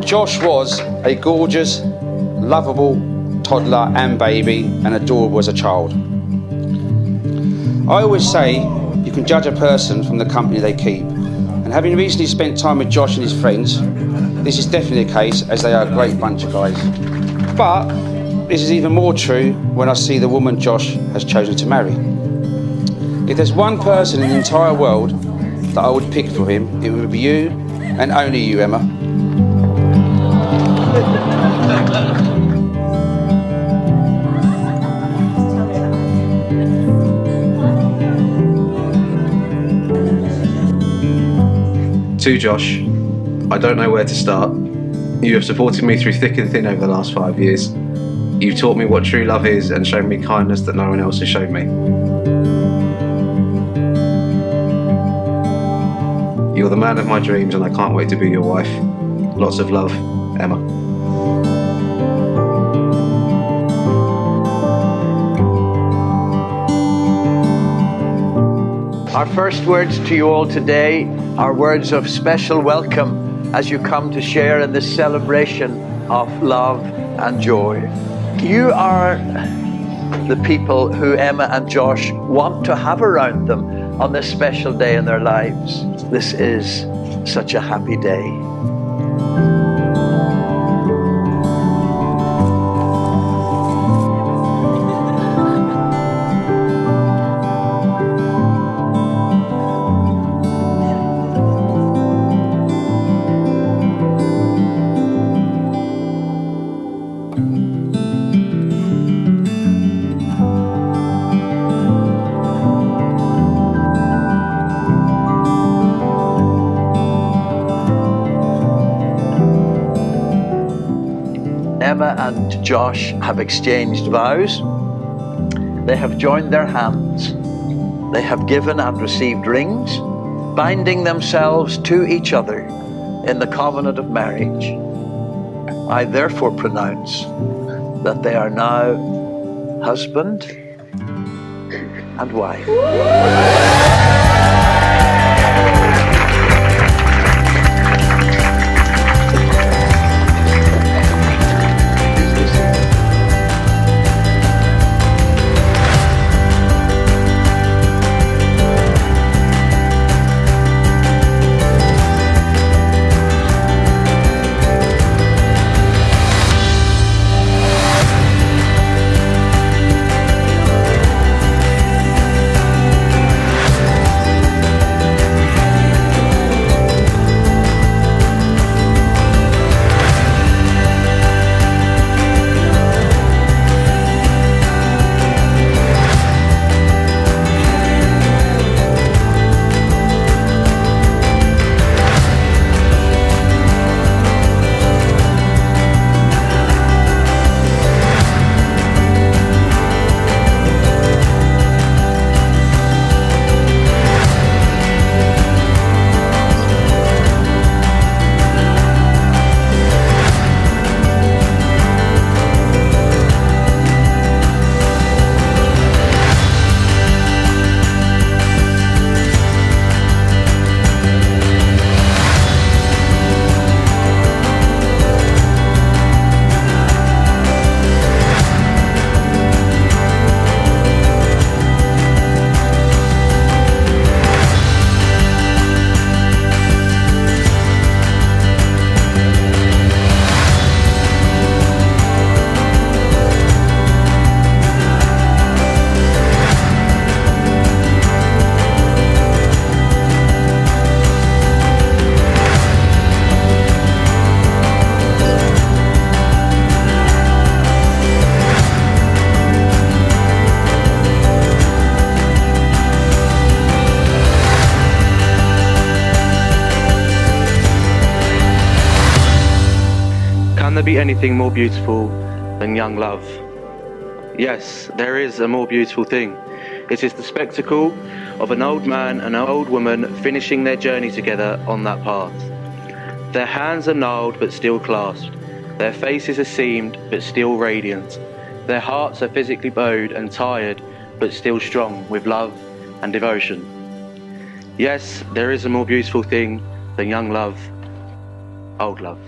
Josh was a gorgeous, lovable toddler and baby and adorable as a child. I always say you can judge a person from the company they keep. And having recently spent time with Josh and his friends, this is definitely the case as they are a great bunch of guys. But this is even more true when I see the woman Josh has chosen to marry. If there's one person in the entire world that I would pick for him, it would be you and only you, Emma. To Josh, I don't know where to start. You have supported me through thick and thin over the last five years. You've taught me what true love is and shown me kindness that no one else has shown me. You're the man of my dreams, and I can't wait to be your wife. Lots of love, Emma. Our first words to you all today are words of special welcome as you come to share in this celebration of love and joy. You are the people who Emma and Josh want to have around them on this special day in their lives. This is such a happy day. Emma and Josh have exchanged vows. They have joined their hands. They have given and received rings, binding themselves to each other in the covenant of marriage. I therefore pronounce that they are now husband and wife. Can there be anything more beautiful than young love? Yes, there is a more beautiful thing. It is the spectacle of an old man and an old woman finishing their journey together on that path. Their hands are gnarled but still clasped. Their faces are seamed but still radiant. Their hearts are physically bowed and tired but still strong with love and devotion. Yes, there is a more beautiful thing than young love, old love.